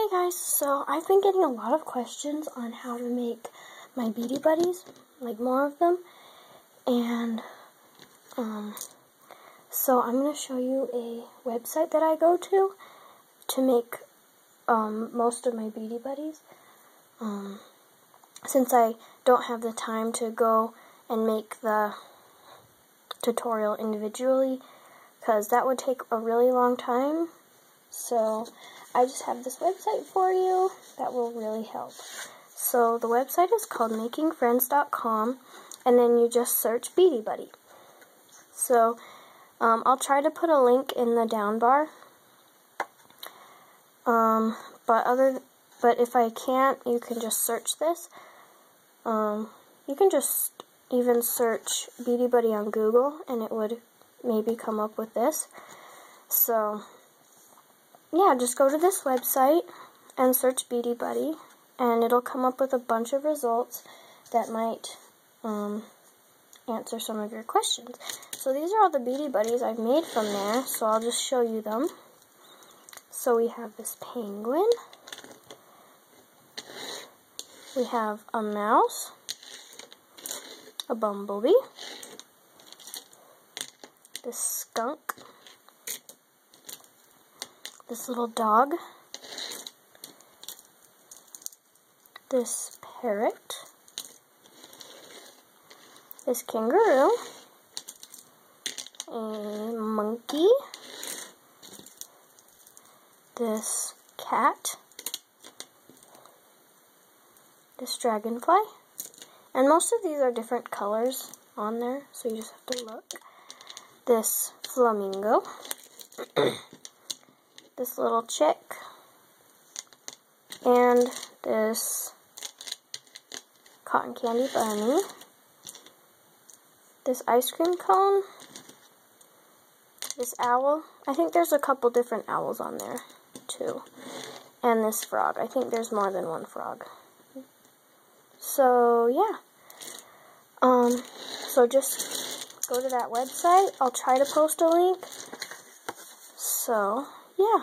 Hey guys, so I've been getting a lot of questions on how to make my Beady Buddies, like more of them, and um, so I'm going to show you a website that I go to to make um, most of my Beady Buddies. Um, since I don't have the time to go and make the tutorial individually, because that would take a really long time, so I just have this website for you that will really help. So the website is called makingfriends.com and then you just search Beady Buddy. So um, I'll try to put a link in the down bar. Um, but other but if I can't, you can just search this. Um, you can just even search Beady Buddy on Google and it would maybe come up with this. So yeah, just go to this website and search Beady Buddy, and it'll come up with a bunch of results that might um, answer some of your questions. So these are all the Beady Buddies I've made from there, so I'll just show you them. So we have this penguin. We have a mouse, a bumblebee, this skunk, this little dog, this parrot, this kangaroo, a monkey, this cat, this dragonfly, and most of these are different colors on there, so you just have to look. This flamingo. this little chick, and this cotton candy bunny, this ice cream cone, this owl. I think there's a couple different owls on there, too. And this frog. I think there's more than one frog. So, yeah. Um, so just go to that website. I'll try to post a link. So, yeah,